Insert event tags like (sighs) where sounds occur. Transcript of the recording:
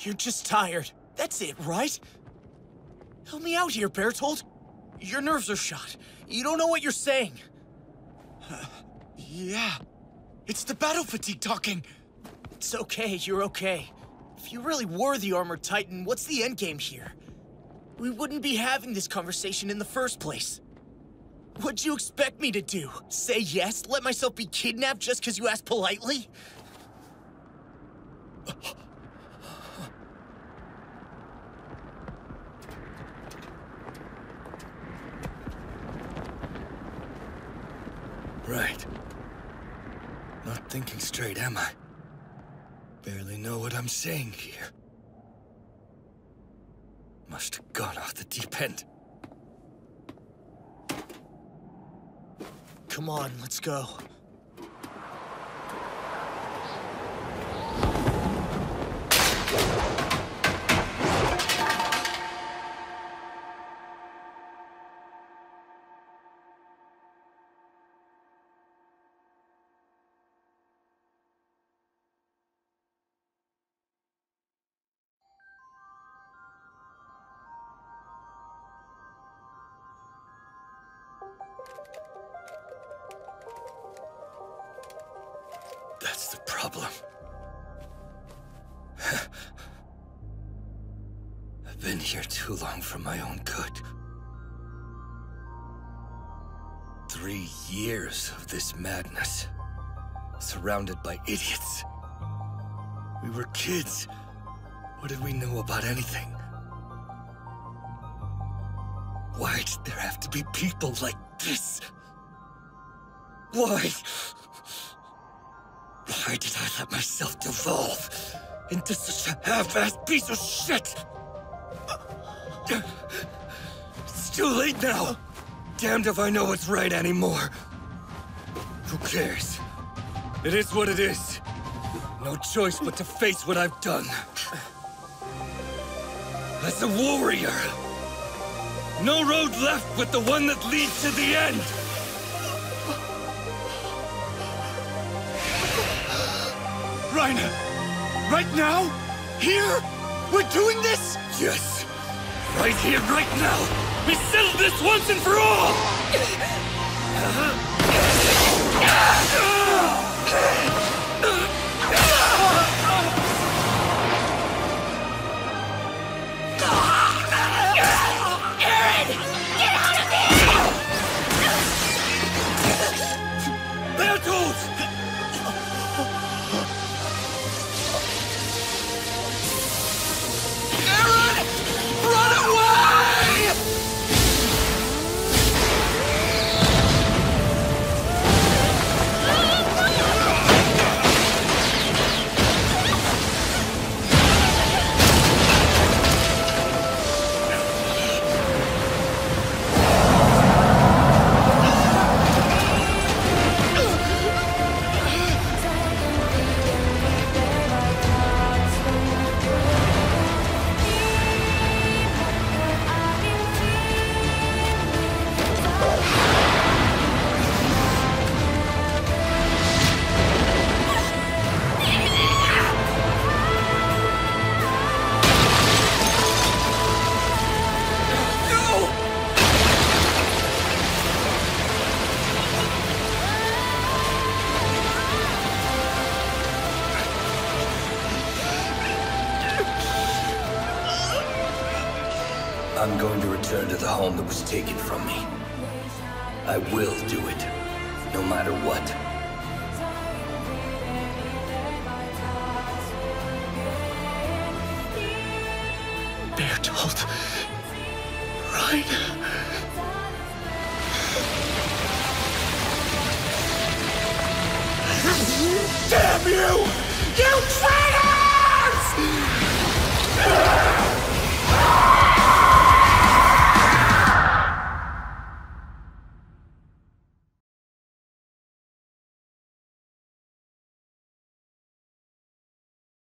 You're just tired. That's it, right? Help me out here, Bertholdt. Your nerves are shot. You don't know what you're saying. (sighs) Yeah. It's the battle fatigue talking. It's okay, you're okay. If you really were the Armored Titan, what's the endgame here? We wouldn't be having this conversation in the first place. What'd you expect me to do? Say yes? Let myself be kidnapped just because you asked politely? Right. Not thinking straight, am I? Barely know what I'm saying here. Must have gone off the deep end. Come on, let's go. The problem. (sighs) I've been here too long for my own good. Three years of this madness. Surrounded by idiots. We were kids. What did we know about anything? Why did there have to be people like this? Why? Why did I let myself devolve into such a half-assed piece of shit? It's too late now. Damned if I know what's right anymore. Who cares? It is what it is. No choice but to face what I've done. As a warrior, no road left but the one that leads to the end. Reiner! Right now? Here? We're doing this? Yes. Right here, right now. We settle this once and for all! (laughs) I'm going to return to the home that was taken from me. I will do it, no matter what. Bertholdt. Reiner. Damn you! You